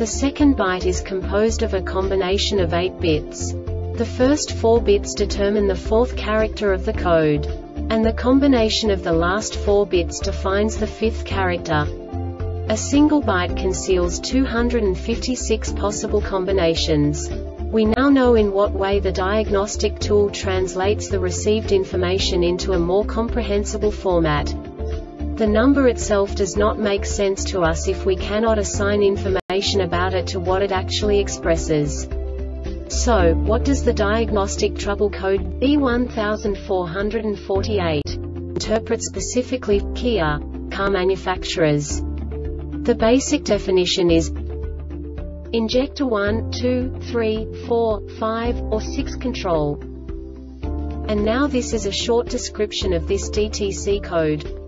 The second byte is composed of a combination of 8 bits. The first 4 bits determine the fourth character of the code. And the combination of the last 4 bits defines the fifth character. A single byte conceals 256 possible combinations. We now know in what way the diagnostic tool translates the received information into a more comprehensible format. The number itself does not make sense to us if we cannot assign information about it to what it actually expresses. So, what does the diagnostic trouble code B1448 interpret specifically Kia car manufacturers? The basic definition is injector 1, 2, 3, 4, 5, or 6 control. And now this is a short description of this DTC code.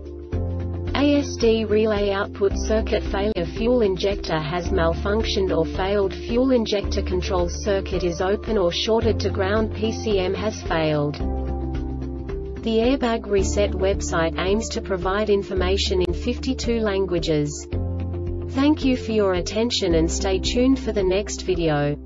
ASD relay output circuit failure fuel injector has malfunctioned or failed fuel injector control circuit is open or shorted to ground PCM has failed. The Airbag Reset website aims to provide information in 52 languages. Thank you for your attention and stay tuned for the next video.